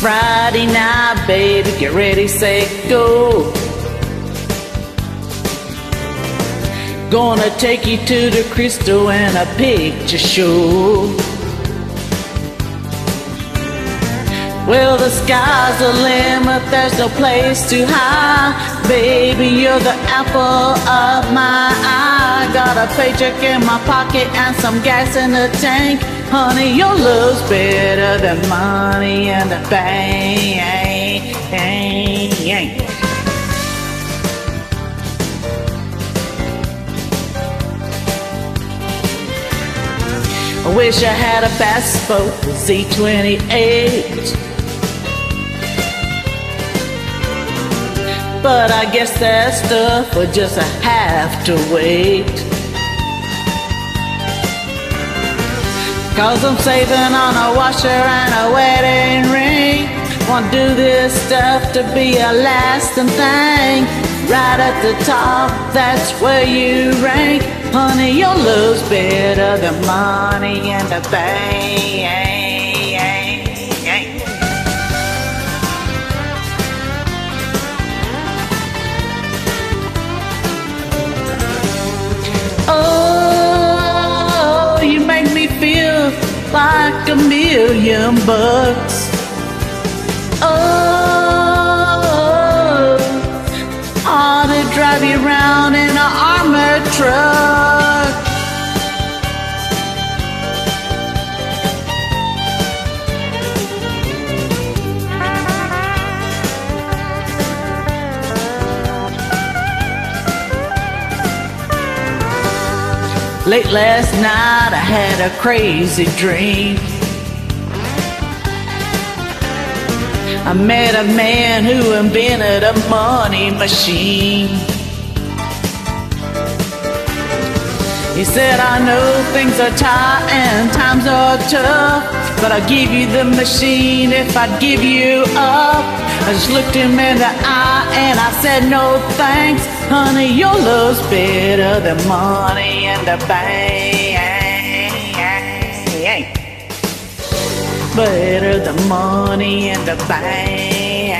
Friday night, baby, get ready, say go. Gonna take you to the Krystal and a picture show. Well, the sky's the limit, there's no place too high. Baby, you're the apple of my eye. Got a paycheck in my pocket and some gas in the tank. Honey, your love's better than money and the bank. I wish I had a fast boat Z28. But I guess that stuff would just have to wait. Cause I'm saving on a washer and a wedding ring. Want to do this stuff to be a lasting thing. Right at the top, that's where you rank. Honey, your love's better than money and the bank. Million bucks. Oh, ought to drive you around in an armored truck. Late last night I had a crazy dream. I met a man who invented a money machine. He said, I know things are tight and times are tough, but I'll give you the machine if I give you up. I just looked him in the eye and I said, No thanks, honey, your love's better than money and the bank. Better than money and the bank.